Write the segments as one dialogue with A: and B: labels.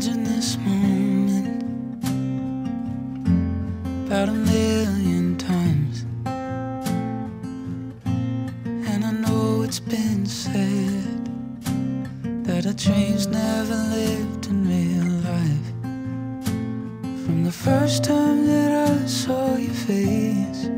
A: imagine this moment about a million times. And I know it's been said that a dream's never lived in real life. From the first time that I saw your face,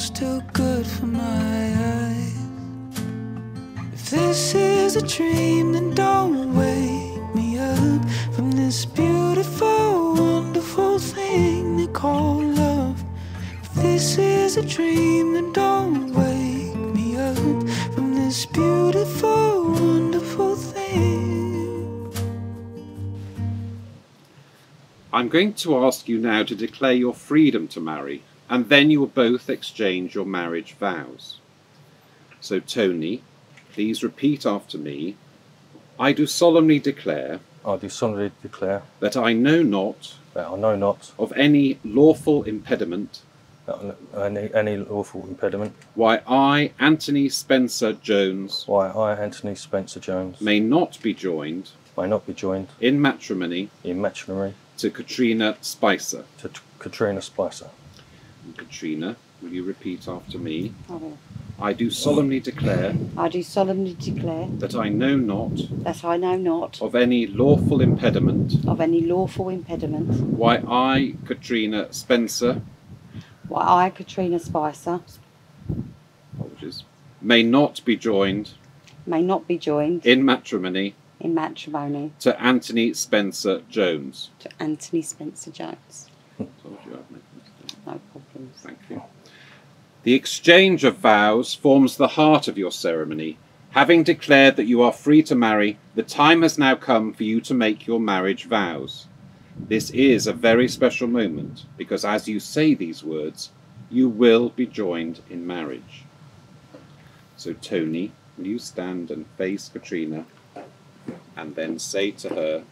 A: almost too good for my eyes. If this is a dream, then don't wake me up from this beautiful, wonderful thing they call love. If this is a dream, then don't wake me up from this beautiful, wonderful thing.
B: I'm going to ask you now to declare your freedom to marry, and then you will both exchange your marriage vows. So, Tony, please repeat after me. I do solemnly declare
C: I do solemnly declare
B: that I know not
C: that I know not
B: of any lawful impediment
C: any, any lawful impediment
B: why I, Anthony Spencer Jones,
C: why I, Anthony Spencer Jones,
B: may not be joined
C: may not be joined
B: in matrimony
C: in matrimony
B: to Katrina Spicer.
C: to Katrina Spicer.
B: And Katrina, will you repeat after me?
D: I will.
B: I do solemnly declare
D: I do solemnly declare
B: that I know not
D: that I know not
B: of any lawful impediment
D: of any lawful impediment
B: why I, Katrina Spencer,
D: why I, Katrina Spicer,
B: apologies, may not be joined
D: may not be joined
B: in matrimony
D: in matrimony
B: to Anthony Spencer Jones.
D: to Anthony Spencer Jones.
B: Told you I'd make Thank you. The exchange of vows forms the heart of your ceremony. Having declared that you are free to marry, the time has now come for you to make your marriage vows. This is a very special moment because as you say these words, you will be joined in marriage. So, Tony, will you stand and face Katrina and then say to her,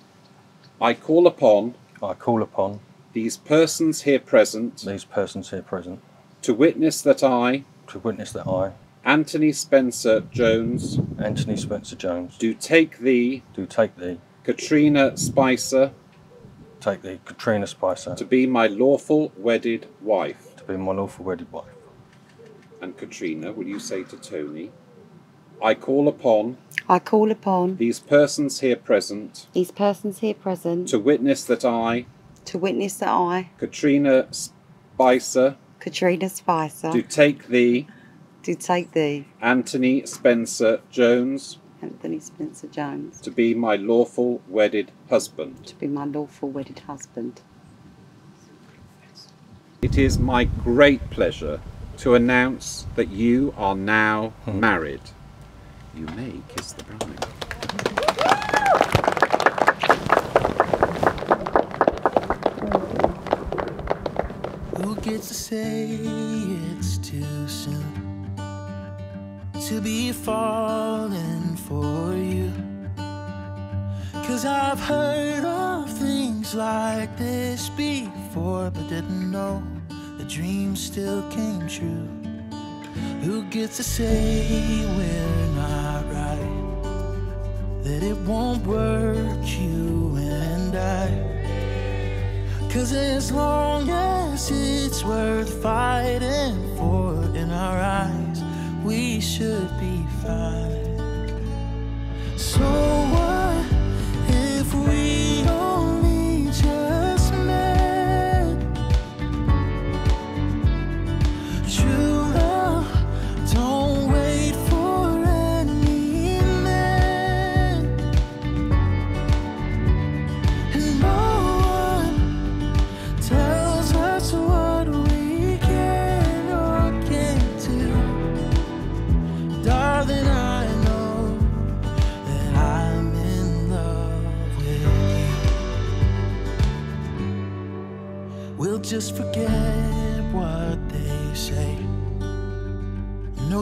B: I call upon
C: I call upon
B: these persons here present
C: these persons here present
B: to witness that I,
C: to witness that I,
B: Anthony Spencer Jones,
C: Anthony Spencer Jones,
B: do take thee,
C: do take thee,
B: Katrina Spicer,
C: take thee, Katrina Spicer,
B: to be my lawful wedded wife.
C: to be my lawful wedded wife.
B: And Katrina, will you say to Tony, I call upon
D: I call upon
B: these persons here present
D: these persons here present
B: to witness that I,
D: to witness that I,
B: Katrina Spicer,
D: Katrina Spicer,
B: do take thee,
D: do take thee,
B: Anthony Spencer Jones,
D: Anthony Spencer Jones,
B: to be my lawful wedded husband.
D: to be my lawful wedded husband.
B: It is my great pleasure to announce that you are now hmm. married. You may kiss the bride.
A: To say it's too soon to be falling for you? Cause I've heard of things like this before, but didn't know the dream still came true. Who gets to say we're not right? That it won't work, you and I. Cause as long as it's worth fighting for in our eyes, we should be fine. just forget what they say.